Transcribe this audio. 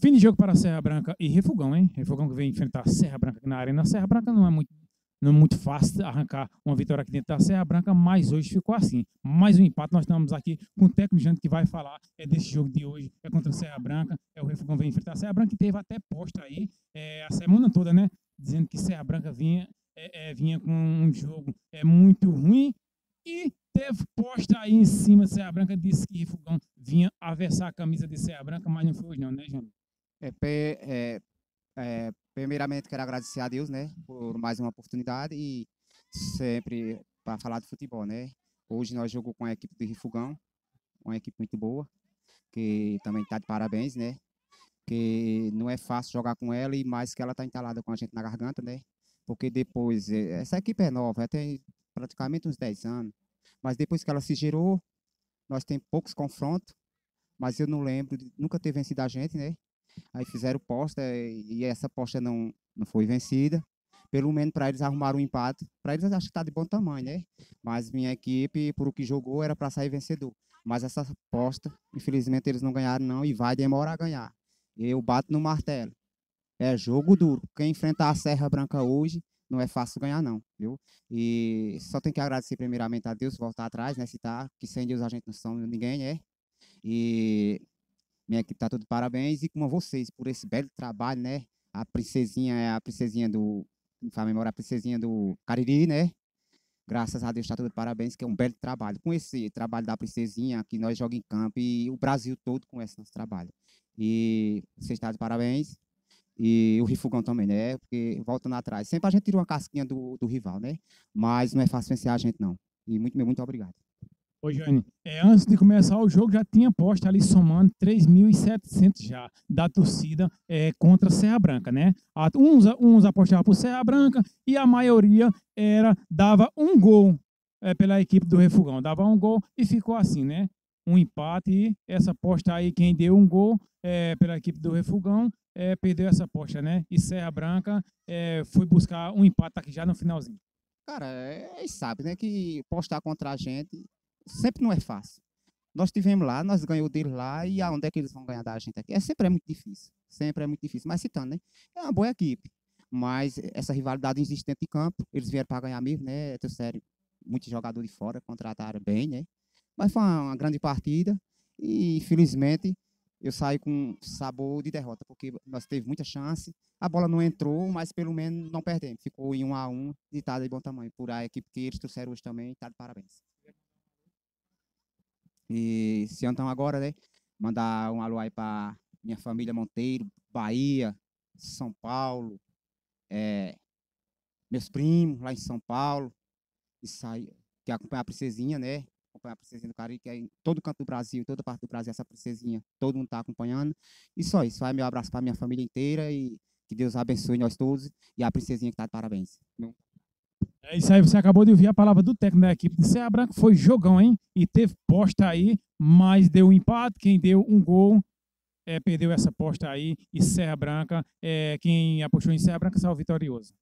Fim de jogo para Serra Branca e Refugão, hein? Refugão que vem enfrentar Serra Branca aqui na arena. Serra Branca não é muito, não é muito fácil arrancar uma vitória aqui dentro da Serra Branca, mas hoje ficou assim. Mais um empate. Nós estamos aqui com o técnico Jante que vai falar é desse jogo de hoje. É contra a Serra Branca. É o Refugão vem enfrentar a Serra Branca que teve até posta aí é, a semana toda, né? Dizendo que Serra Branca vinha, é, é, vinha com um jogo é, muito ruim e teve posta aí em cima de Serra Branca. Disse que Refugão vinha aversar a camisa de Serra Branca, mas não foi hoje não, né, Jânio? É, é, é, primeiramente, quero agradecer a Deus, né, por mais uma oportunidade e sempre para falar de futebol, né. Hoje nós jogamos com a equipe do Rifugão, uma equipe muito boa, que também está de parabéns, né, que não é fácil jogar com ela e mais que ela está entalada com a gente na garganta, né, porque depois, eh, essa equipe é nova, ela tem praticamente uns 10 anos, mas depois que ela se gerou, nós temos poucos confrontos, mas eu não lembro de nunca ter vencido a gente, né, Aí fizeram posta e essa posta não, não foi vencida. Pelo menos para eles arrumar um empate. Para eles acho que está de bom tamanho, né? Mas minha equipe, por o que jogou, era para sair vencedor. Mas essa posta, infelizmente, eles não ganharam não e vai demorar a ganhar. Eu bato no martelo. É jogo duro. Quem enfrentar a Serra Branca hoje, não é fácil ganhar não, viu? E só tem que agradecer primeiramente a Deus, voltar atrás, né, citar que sem Deus a gente não somos ninguém, né? E minha equipe tá tudo parabéns e com vocês por esse belo trabalho, né? A princesinha é a princesinha do, fala memória, a princesinha do Cariri, né? Graças a Deus está tudo parabéns, que é um belo trabalho. Com esse trabalho da princesinha, que nós jogamos em campo e o Brasil todo conhece nosso trabalho. E vocês estão de parabéns. E o Rifugão também, né? Porque voltando atrás, sempre a gente tira uma casquinha do, do rival, né? Mas não é fácil vencer a gente, não. E muito, muito obrigado. Ô, Jane, é, antes de começar o jogo, já tinha posto ali somando 3.700 já da torcida é, contra Serra Branca, né? Uns, uns apostavam por Serra Branca e a maioria era dava um gol é, pela equipe do Refugão. Dava um gol e ficou assim, né? Um empate e essa aposta aí, quem deu um gol é, pela equipe do Refugão, é, perdeu essa aposta, né? E Serra Branca é, foi buscar um empate aqui já no finalzinho. Cara, é, sabe, né, que postar contra a gente sempre não é fácil. Nós tivemos lá, nós ganhamos deles lá, e aonde é que eles vão ganhar da gente aqui? É sempre é muito difícil. Sempre é muito difícil. Mas citando, né? É uma boa equipe. Mas essa rivalidade existente em campo, eles vieram para ganhar mesmo, né? É sério, muitos jogadores de fora contrataram bem, né? Mas foi uma, grande partida e, infelizmente, eu saí com sabor de derrota, porque nós teve muita chance. A bola não entrou, mas pelo menos não perdemos. Ficou em um a um, ditado de bom tamanho. Por a equipe que eles trouxeram hoje também, tá de parabéns. E se então agora, né? Mandar um alô aí para minha família Monteiro, Bahia, São Paulo, é, meus primos lá em São Paulo, isso aí, que acompanha a princesinha, né? Acompanha a princesinha do Caribe, que é em todo canto do Brasil, toda parte do Brasil, essa princesinha, todo mundo está acompanhando. E só isso, vai meu abraço para minha família inteira e que Deus abençoe nós todos e a princesinha que está de parabéns. Meu... É isso aí, você acabou de ouvir a palavra do técnico da equipe de Serra Branca, foi jogão, hein? E teve posta aí, mas deu um empate, quem deu um gol é, perdeu essa posta aí, e Serra Branca, é, quem apostou em Serra Branca saiu vitorioso.